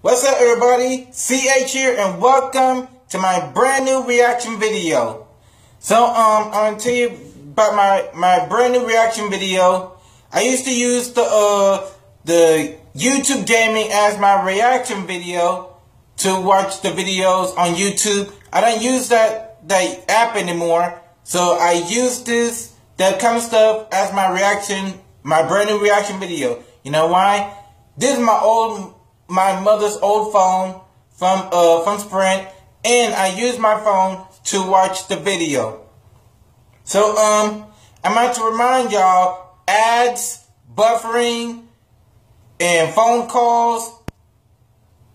What's up everybody? CH here and welcome to my brand new reaction video. So um I'm gonna tell you about my, my brand new reaction video. I used to use the uh the YouTube gaming as my reaction video to watch the videos on YouTube. I don't use that that app anymore. So I use this that kind of stuff as my reaction, my brand new reaction video. You know why? This is my old my mother's old phone from uh from Sprint and I use my phone to watch the video. So um I'm about to remind y'all ads, buffering, and phone calls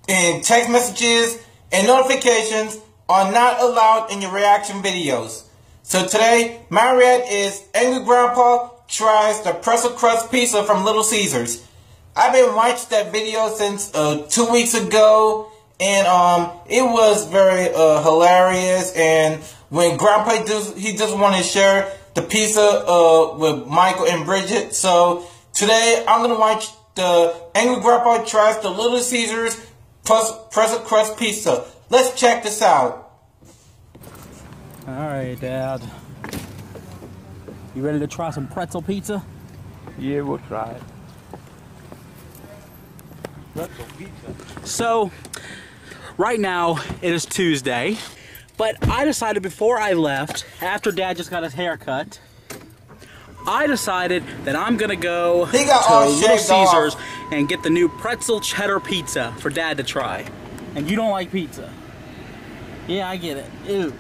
and text messages and notifications are not allowed in your reaction videos. So today, my react is Angry Grandpa tries the pretzel crust pizza from Little Caesars. I've been watching that video since uh, two weeks ago, and um, it was very uh, hilarious. And when Grandpa does, he just wanted to share the pizza uh, with Michael and Bridget. So today I'm gonna watch the Angry Grandpa tries the Little Caesars plus pretzel crust pizza. Let's check this out. All right, Dad. You ready to try some pretzel pizza? Yeah, we'll try it. So, right now it is Tuesday, but I decided before I left, after Dad just got his hair cut, I decided that I'm gonna go to Little shaved off. Caesars and get the new pretzel cheddar pizza for Dad to try. And you don't like pizza? Yeah, I get it. Ew.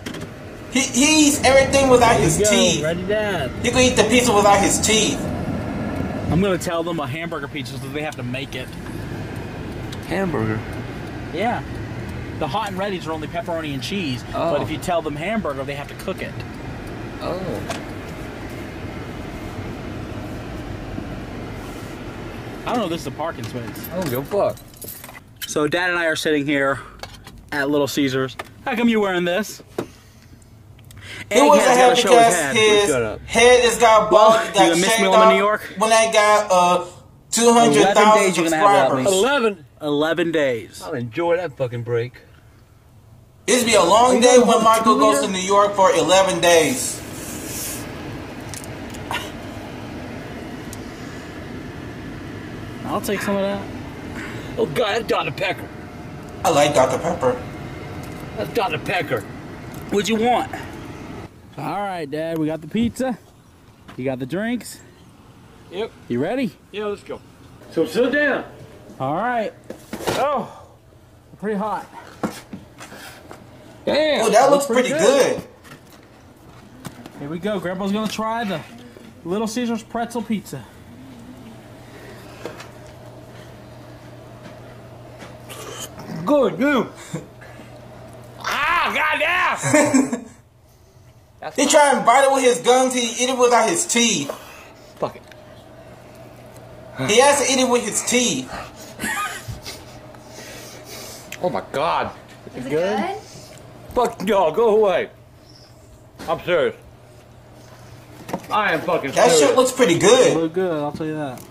He, he eats everything without his teeth. Ready, Dad? He can eat the pizza without his teeth. I'm gonna tell them a hamburger pizza so they have to make it. Hamburger. Yeah. The hot and ready's are only pepperoni and cheese, but Oh. if you tell them hamburger, they have to cook it. Oh. I don't know if this is a parking space. I don't give a fuck. So Dad and I are sitting here at Little Caesars. How come you're wearing this? He wasn't Egghead's happy his because head. his head is got bald. Well, it got you miss me shaved when I'm in off New York? When I got uh 11 days 200,000 you're gonna have that subscribers. much. 11. 11 days. I'll enjoy that fucking break. It'd be a long day when Michael goes to New York for 11 days. I'll take some of that. Oh god, that's Dr. Pecker. I like Dr. Pepper. That's Dr. Pecker. What'd you want? All right, Dad, we got the pizza. You got the drinks. Yep. You ready? Yeah, let's go. So sit down. All right. Oh, pretty hot. Damn. Oh, that looks pretty pretty good. good. Here we go. Grandpa's gonna try the Little Caesars pretzel pizza. Good, good. ah, goddamn. That's He tried and bite it with his gums, he eat it without his teeth. Fuck it. He has to eat it with his teeth. Oh my god. Is it good? Fuck y'all, go away. I'm serious. I am fucking That serious. shit looks pretty good. It Look good, I'll tell you that.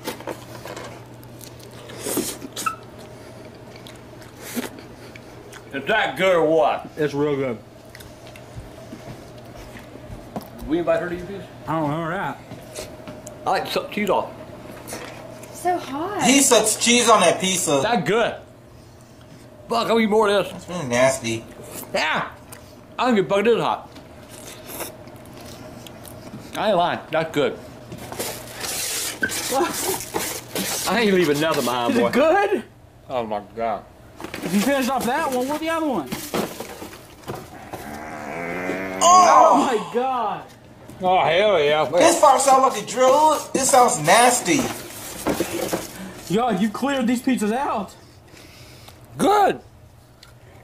Is that good or what? It's real good. Did We invite her to eat piece? I don't remember that. I like to suck cheese off. So hot. He sucks cheese on that pizza. That good. Fuck, I'll eat more of this. It's really nasty. Yeah. I don't give a fuck, it is hot. I ain't lying. That's good. I ain't leaving nothing behind, Is boy. it good? Oh my god. If you finish off that one, what the other one? Oh! Oh my god. Oh hell yeah. This part sounds like a drill. This sounds nasty. Yo, you cleared these pizzas out. Good.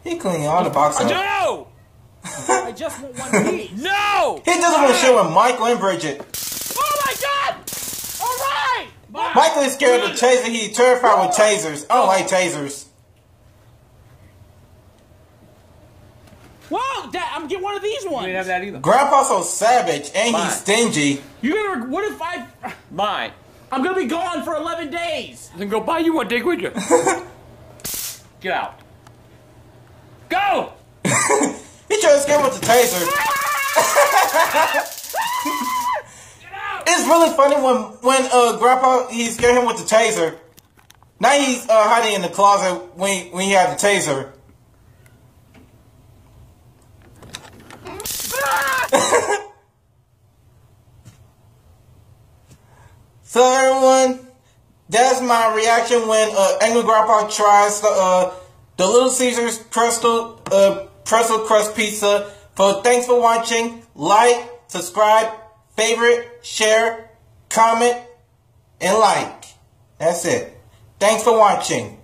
He cleaning all the boxes. No! I just want one piece. No! He doesn't want to share with Michael and Bridget. Oh my god! Alright! Michael is scared of taser. He's terrified with tasers. I don't like tasers. Whoa, Dad, I'm getting one of these You ones. didn't have that either. Grandpa's so savage and Fine. he's stingy. You gonna? What if I? Mine. I'm gonna be gone for 11 days. Then go buy you one, dig would you. Get out. Go! he tried to scare him with the taser. it's really funny when when uh Grandpa he scared him with the taser. Now he's uh, hiding in the closet when when he had the taser. So everyone, that's my reaction when uh, Angry Grandpa tries the uh, the Little Caesars pretzel uh, pretzel crust pizza. So thanks for watching. Like, subscribe, favorite, share, comment, and like. That's it. Thanks for watching.